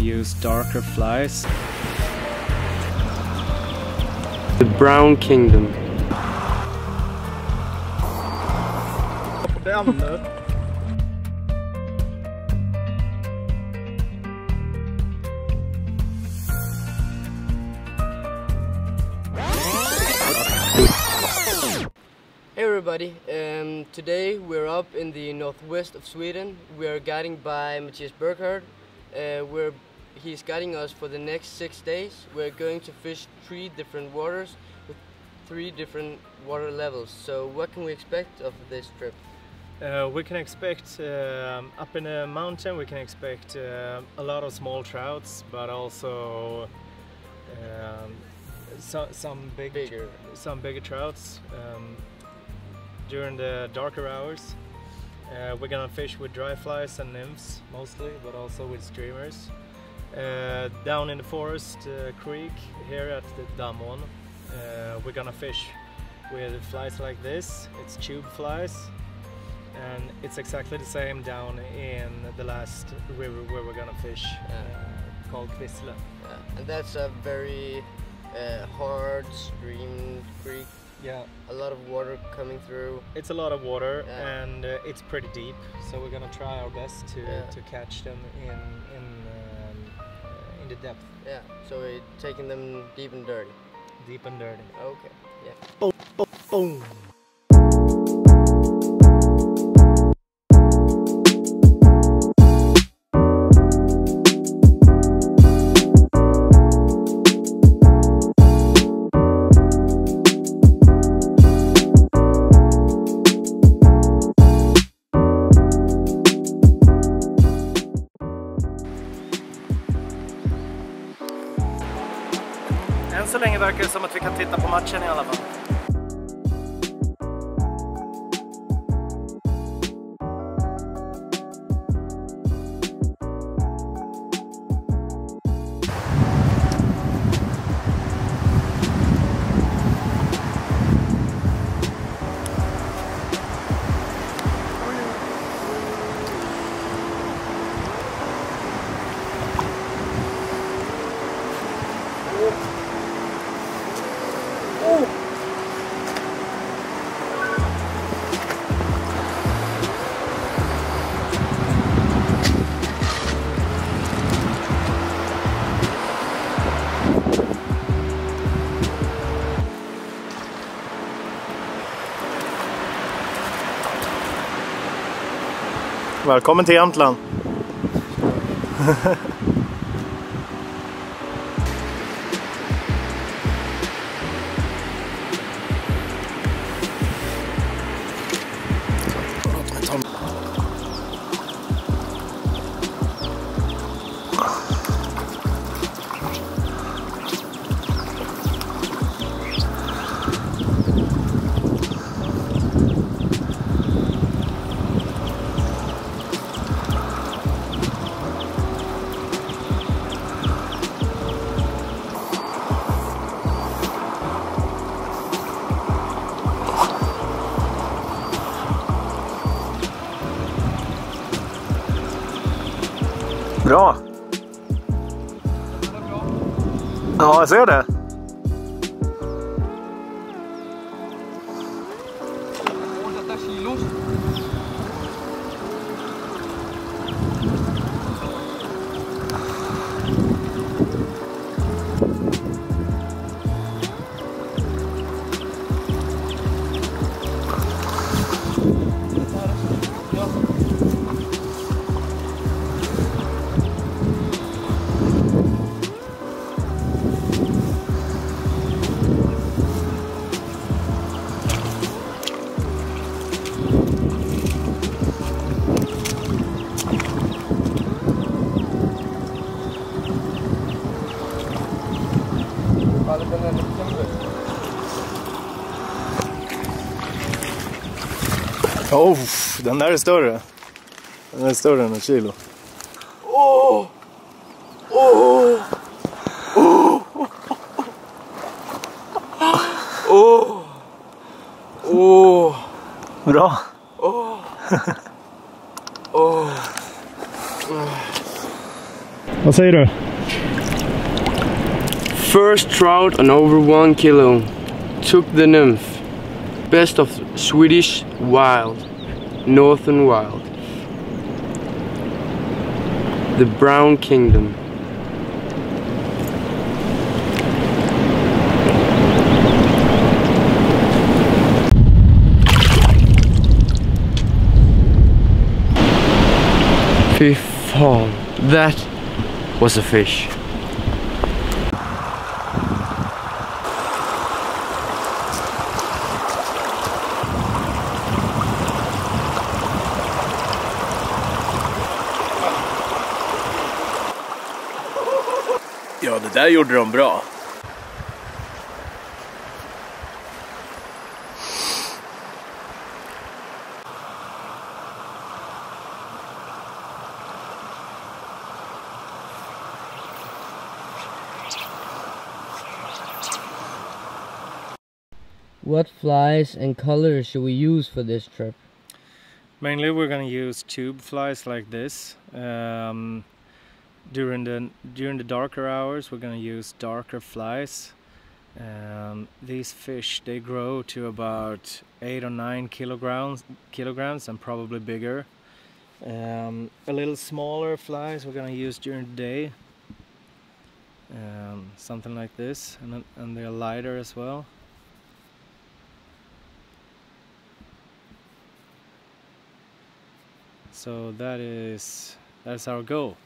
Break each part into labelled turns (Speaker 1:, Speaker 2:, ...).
Speaker 1: use darker flies.
Speaker 2: The Brown Kingdom.
Speaker 3: Hey everybody, um, today we're up in the northwest of Sweden. We are guiding by Matthias Burkhardt. Uh, we're, he's guiding us for the next six days. We're going to fish three different waters with three different water levels. So what can we expect of this trip?
Speaker 1: Uh, we can expect um, up in a mountain we can expect uh, a lot of small trouts but also um, so, some big
Speaker 3: Bigger.
Speaker 1: some bigger trouts um, during the darker hours uh, we're gonna fish with dry flies and nymphs mostly but also with streamers uh, down in the forest uh, creek here at the Damon uh, we're gonna fish with flies like this it's tube flies and it's exactly the same down in the last river where we're gonna fish uh, called Kvisle.
Speaker 3: Uh, and that's a very uh, hard stream creek.
Speaker 1: Yeah,
Speaker 3: A lot of water coming through.
Speaker 1: it's a lot of water
Speaker 3: Yeah.
Speaker 1: and uh, it's pretty deep, so we're gonna try our best to,
Speaker 3: Yeah.
Speaker 1: to catch them in in um, uh, in the depth,
Speaker 3: Yeah, so we're taking them deep and dirty.
Speaker 1: deep and dirty.
Speaker 3: Okay, yeah.
Speaker 1: Boom! Än så verkar det som att vi kan titta på matchen i alla fall. Välkommen till Jämtland. Bra! Ja, jag ser det. Oh, den där är större. Den är större än ett kilo. Oh! Oh! Oh! Oh! oh. Bra. Vad säger du?
Speaker 3: First trout on over one kilo. Took the nymph. Best of Swedish wild. Northern wild. The Brown Kingdom. Fan, that was a fish.
Speaker 4: Ja, det där gjorde de bra.
Speaker 5: What flies and colors should we use for this trip?
Speaker 1: Mainly we're gonna use tube flies like this. Um, during the during the darker hours we're gonna use darker flies. Um, these fish they grow to about eight or nine kilograms kilograms and probably bigger. Um, a little smaller flies we're gonna use during the day. Um, something like this and, and they're lighter as well. So that is that's our goal.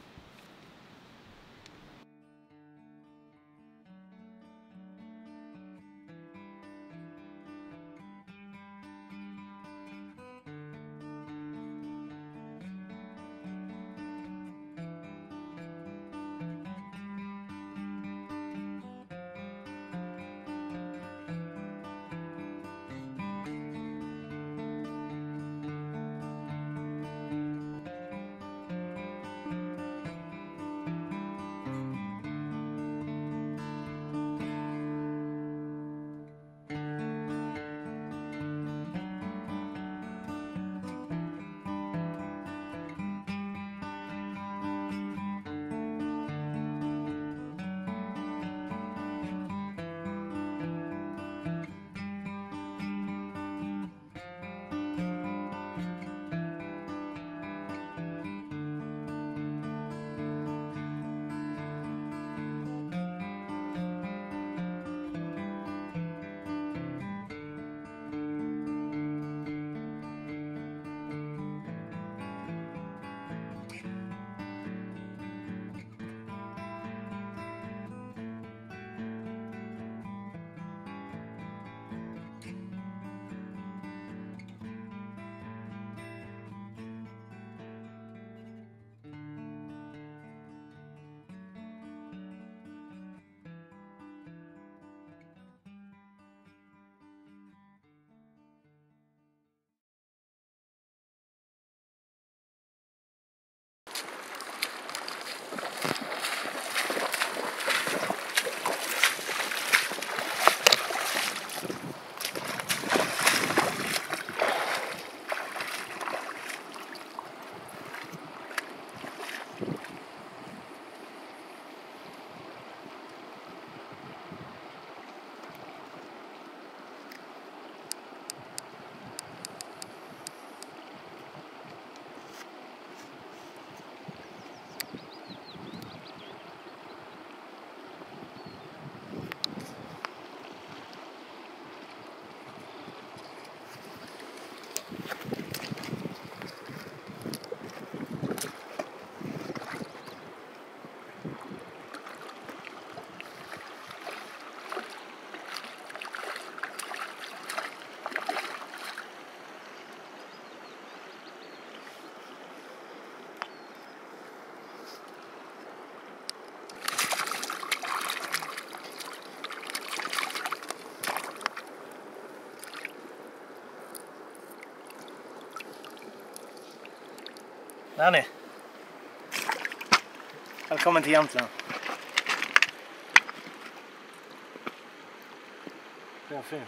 Speaker 1: Där ni. Välkommen till Jämtland. Den är
Speaker 3: fin.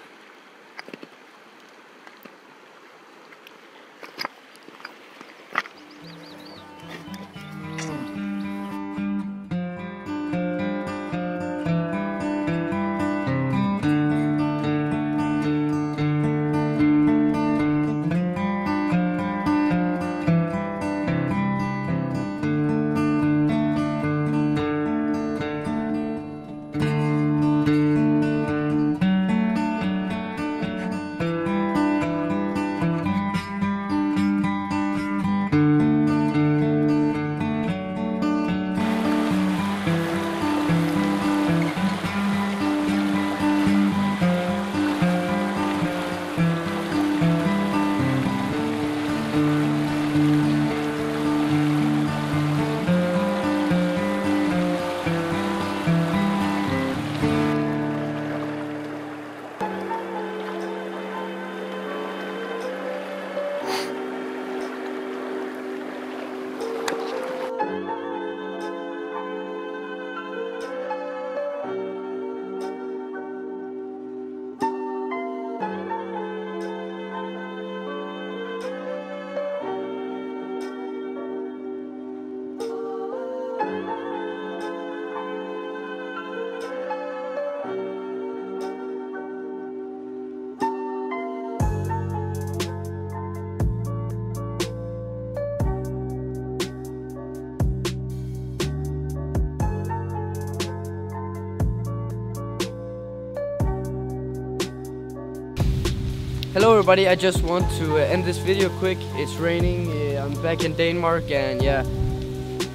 Speaker 3: Everybody, I just want to uh, end this video quick. It's raining, I'm back in Denmark and yeah,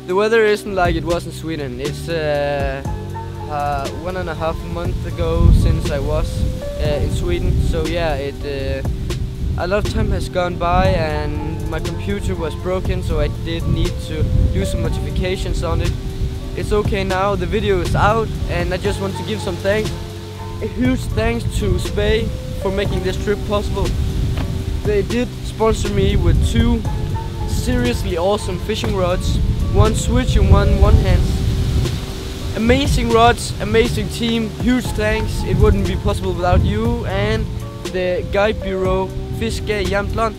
Speaker 3: the weather isn't like it was in Sweden. It's uh, uh, one and a half month ago since I was uh, in Sweden. So yeah, it uh, a lot of time has gone by and my computer was broken so I did need to do some modifications on it. It's okay now, the video is out and I just want to give some thanks. A huge thanks to Zpey for making this trip possible. They did sponsor me with two seriously awesome fishing rods, one switch and one one hand. Amazing rods, amazing team, huge thanks. It wouldn't be possible without you and the guide bureau Fiske Jamtland.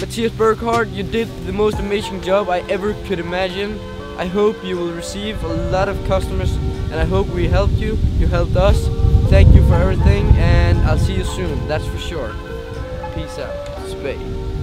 Speaker 3: Matthias Burkhardt, you did the most amazing job I ever could imagine. I hope you will receive a lot of customers and I hope we helped you, you helped us. Thank you for everything and I'll see you soon, that's for sure. Peace out. Spade.